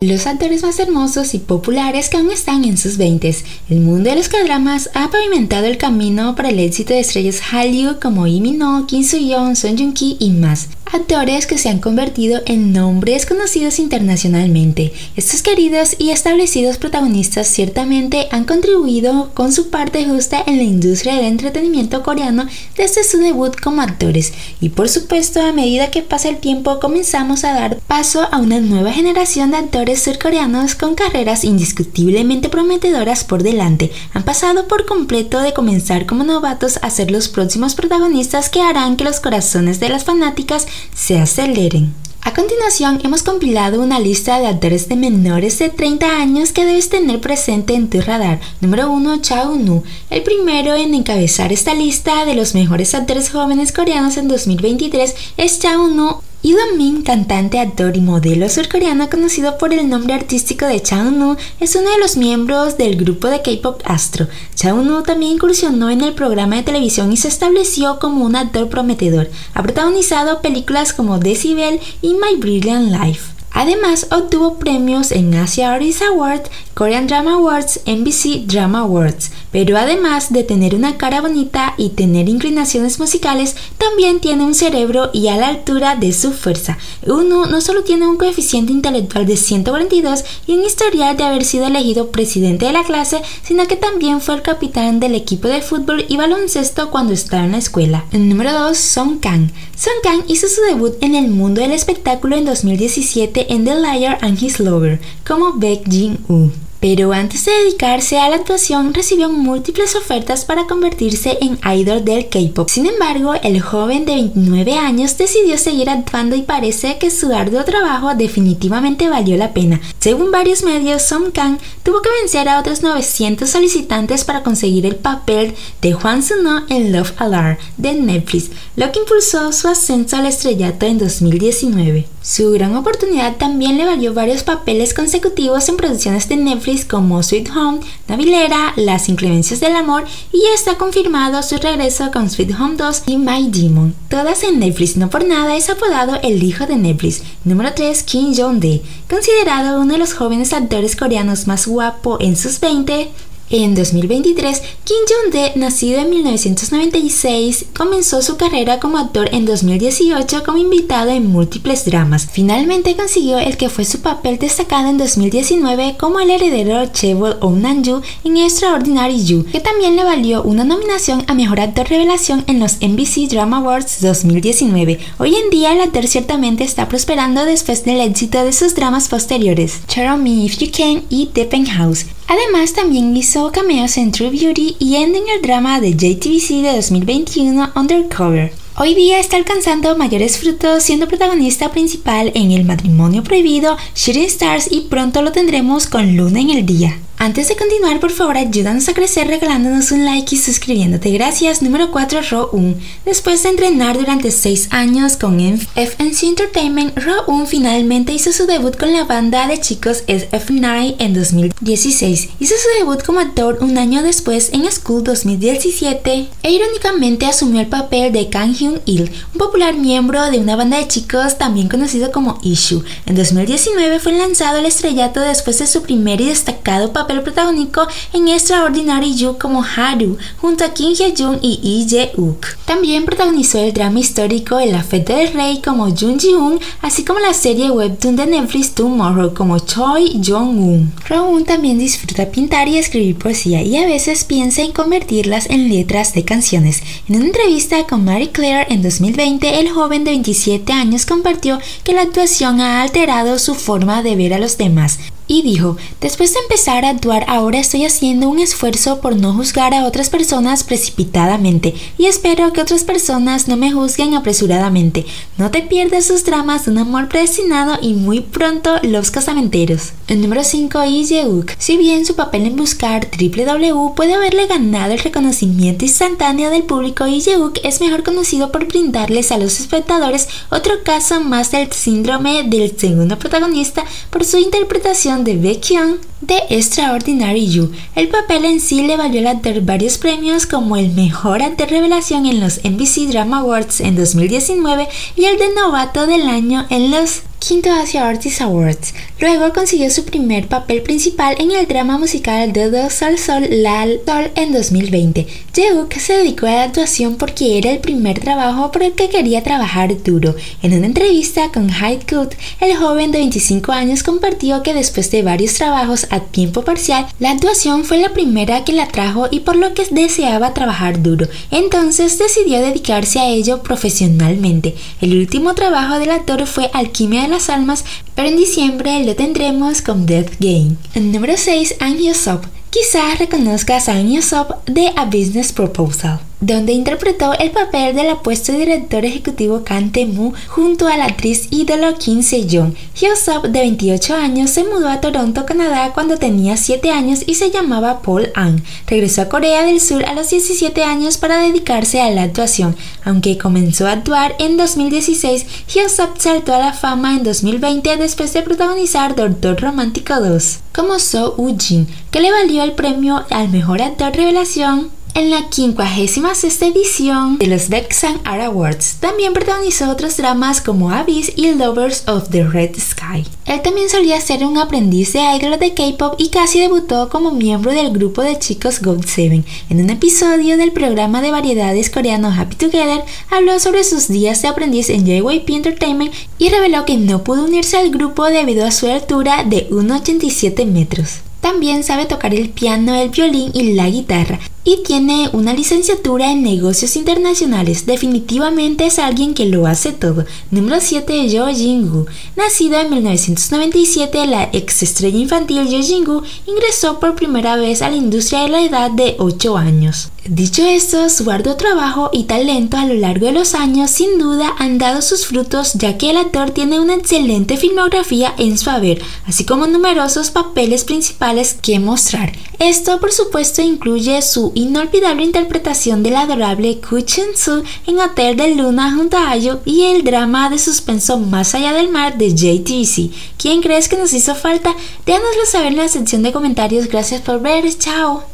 Los actores más hermosos y populares que aún están en sus 20 El mundo de los cadramas ha pavimentado el camino para el éxito de estrellas Hallyu como Lee Min-ho, Kim Soo-yeon, Son Joong-ki y más actores que se han convertido en nombres conocidos internacionalmente. Estos queridos y establecidos protagonistas ciertamente han contribuido con su parte justa en la industria del entretenimiento coreano desde su debut como actores y por supuesto a medida que pasa el tiempo comenzamos a dar paso a una nueva generación de actores surcoreanos con carreras indiscutiblemente prometedoras por delante. Han pasado por completo de comenzar como novatos a ser los próximos protagonistas que harán que los corazones de las fanáticas se aceleren. A continuación hemos compilado una lista de actores de menores de 30 años que debes tener presente en tu radar. Número 1, Chao Nu. El primero en encabezar esta lista de los mejores actores jóvenes coreanos en 2023 es Chao Nu, Lee Min, cantante, actor y modelo surcoreano conocido por el nombre artístico de Nu, es uno de los miembros del grupo de K-pop Astro. Nu también incursionó en el programa de televisión y se estableció como un actor prometedor. Ha protagonizado películas como Decibel y My Brilliant Life. Además, obtuvo premios en Asia Artist Award, Korean Drama Awards, NBC Drama Awards. Pero además de tener una cara bonita y tener inclinaciones musicales, también tiene un cerebro y a la altura de su fuerza. Uno no solo tiene un coeficiente intelectual de 142 y un historial de haber sido elegido presidente de la clase, sino que también fue el capitán del equipo de fútbol y baloncesto cuando estaba en la escuela. El número 2, Song Kang. Song Kang hizo su debut en el mundo del espectáculo en 2017 en The Liar and His Lover como Baek Jin-woo. Pero antes de dedicarse a la actuación recibió múltiples ofertas para convertirse en idol del K-pop. Sin embargo, el joven de 29 años decidió seguir actuando y parece que su arduo trabajo definitivamente valió la pena. Según varios medios, Song Kang tuvo que vencer a otros 900 solicitantes para conseguir el papel de Hwan Suno en Love Alarm de Netflix, lo que impulsó su ascenso al estrellato en 2019. Su gran oportunidad también le valió varios papeles consecutivos en producciones de Netflix como Sweet Home, Navilera, Las inclemencias del amor y ya está confirmado su regreso con Sweet Home 2 y My Demon. Todas en Netflix, no por nada es apodado el hijo de Netflix. Número 3, Kim Jong-de, considerado uno de los jóvenes actores coreanos más guapo en sus 20, en 2023, Kim Jong-de, nacido en 1996, comenzó su carrera como actor en 2018 como invitado en múltiples dramas. Finalmente consiguió el que fue su papel destacado en 2019 como el heredero Chebol Nam-ju en Extraordinary You, que también le valió una nominación a Mejor Actor Revelación en los NBC Drama Awards 2019. Hoy en día el actor ciertamente está prosperando después del éxito de sus dramas posteriores, Show Me If You Can y The Penthouse. Además también hizo cameos en True Beauty y en el drama de JTBC de 2021 Undercover. Hoy día está alcanzando mayores frutos siendo protagonista principal en El matrimonio prohibido, Shooting Stars y pronto lo tendremos con Luna en el día. Antes de continuar, por favor, ayúdanos a crecer regalándonos un like y suscribiéndote. Gracias. Número 4, Ro Un. Después de entrenar durante 6 años con FNC Entertainment, Ro Un finalmente hizo su debut con la banda de chicos SF9 en 2016. Hizo su debut como actor un año después en School 2017 e irónicamente asumió el papel de Kang Hyun Il, un popular miembro de una banda de chicos también conocido como Issue. En 2019 fue lanzado al estrellato después de su primer y destacado papel papel protagónico en Extraordinary You como Haru, junto a Kim Hye-jun y Lee Jae-wook. También protagonizó el drama histórico El afecto del rey como Jun Ji-hoon, así como la serie webtoon de Netflix Tomorrow como Choi Jong-un. Roon también disfruta pintar y escribir poesía y a veces piensa en convertirlas en letras de canciones. En una entrevista con Marie Claire en 2020, el joven de 27 años compartió que la actuación ha alterado su forma de ver a los demás y dijo, después de empezar a actuar ahora estoy haciendo un esfuerzo por no juzgar a otras personas precipitadamente y espero que otras personas no me juzguen apresuradamente. No te pierdas sus dramas de un amor predestinado y muy pronto los casamenteros. El número 5 Lee Jae-wook. Si bien su papel en buscar www puede haberle ganado el reconocimiento instantáneo del público, Lee Jae-wook es mejor conocido por brindarles a los espectadores otro caso más del síndrome del segundo protagonista por su interpretación de Baekhyun de Extraordinary You. El papel en sí le valió al actor varios premios como el mejor actor revelación en los NBC Drama Awards en 2019 y el de novato del año en los quinto Asia Artist Awards. Luego consiguió su primer papel principal en el drama musical de Dos al Sol, La Sol en 2020. Jeuk se dedicó a la actuación porque era el primer trabajo por el que quería trabajar duro. En una entrevista con Hyde Good, el joven de 25 años compartió que después de varios trabajos a tiempo parcial, la actuación fue la primera que la trajo y por lo que deseaba trabajar duro. Entonces decidió dedicarse a ello profesionalmente. El último trabajo del actor fue Alquimia las Almas, pero en diciembre lo tendremos con Death Game. El número 6, Ang Sop. Quizás reconozcas a Ang Sop de A Business Proposal donde interpretó el papel del apuesto director ejecutivo Kang Tae-moo junto a la actriz ídolo Kim Se-young. Hyosop, de 28 años, se mudó a Toronto, Canadá cuando tenía 7 años y se llamaba Paul Ang. Regresó a Corea del Sur a los 17 años para dedicarse a la actuación. Aunque comenzó a actuar en 2016, Hyosop saltó a la fama en 2020 después de protagonizar Doctor Romántico 2 como So Woo-jin, que le valió el premio al mejor actor revelación en la 56 edición de los Vexan Art Awards. También protagonizó otros dramas como Abyss y Lovers of the Red Sky. Él también solía ser un aprendiz de idol de K-pop y casi debutó como miembro del grupo de chicos GOT7. En un episodio del programa de variedades coreano Happy Together, habló sobre sus días de aprendiz en JYP Entertainment y reveló que no pudo unirse al grupo debido a su altura de 1,87 metros. También sabe tocar el piano, el violín y la guitarra y tiene una licenciatura en negocios internacionales. Definitivamente es alguien que lo hace todo. Número 7, Jo Jin-gu. En 1997, la ex estrella infantil Jo Jin-gu ingresó por primera vez a la industria a la edad de 8 años. Dicho esto, su arduo trabajo y talento a lo largo de los años sin duda han dado sus frutos ya que el actor tiene una excelente filmografía en su haber, así como numerosos papeles principales que mostrar. Esto por supuesto incluye su inolvidable interpretación del adorable Ku Chen-soo en Hotel de Luna junto a Ayo y el drama de suspenso Más allá del mar de JTC. ¿Quién crees que nos hizo falta? Déjanoslo saber en la sección de comentarios. Gracias por ver. Chao.